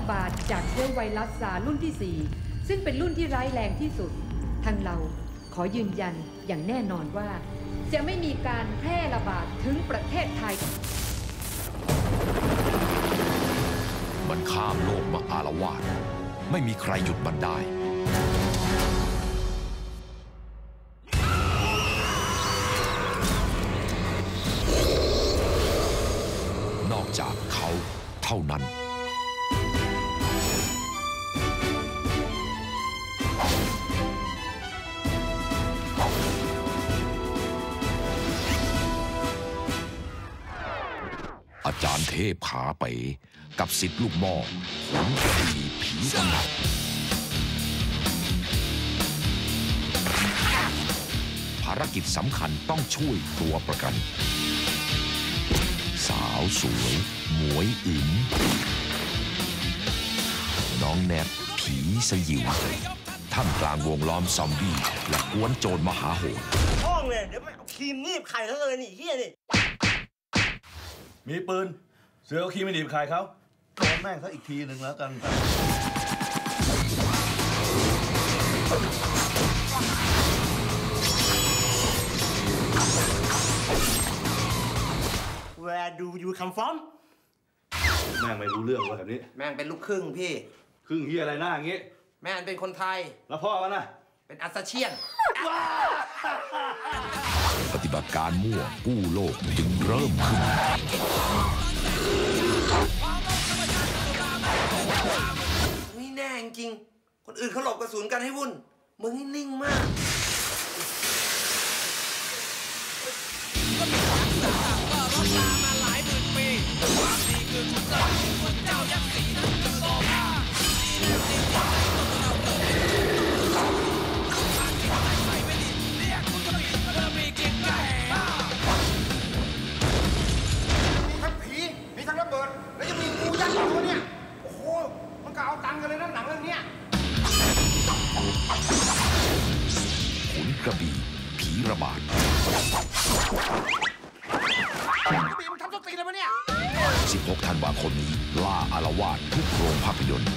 ระบาดจากเชื้อไวรัสซารุ่นที่ 4 ซึ่งเป็นรุ่นที่ร้ายแรงที่สุด ทางเราขอยืนยันอย่างแน่นอนว่า จะไม่มีการแพร่ระบาดถึงประเทศไทย มันข้ามโลกมาอารวาสไม่มีใครหยุดมันได้นอกจากเขาเท่านั้น อาจารย์เทพขาเป๋กับสิทธิ์ลูกหม้อขนกระดีผีตำหนักภารกิจสำคัญต้องช่วยตัวประกัน สาวสวยหมวยอิ๋มน้องแนทผีสยิวท่ามกลางวงล้อมซอมบี้และกวนโจรมหาโหดห้องเลย เดี๋ยวไม่เอาครีมนีบไข่เขาเลยนี่เฮียนี่ มีปืน เสือเอาขี้ไม่หนีบใครเขาโดนแม่งซะอีกทีหนึ่งแล้วกันแวร์ดูยูคัมฟอมแม่งไม่รู้เรื่องว่าแบบนี้ แม่งเป็นลูกครึ่งพี่ ครึ่งเฮียอะไรหน้าอย่างงี้ แม่งเป็นคนไทย แล้วพ่อมันน่ะ เป็นอัสเชียน ปฏิบัติการมั่วกู้โลกจึงเริ่มขึ้น นี่แน่จริงๆคนอื่นเขาหลบกระสุนกันให้วุ่น มึงนี่นิ่งมากมี กระบี่ผีระบาดบีมันทำต้นตีนเลยปะเนี่ย 16 ธันวาคมนี้ ล่าอารวาสทุกโรงภาพยนตร์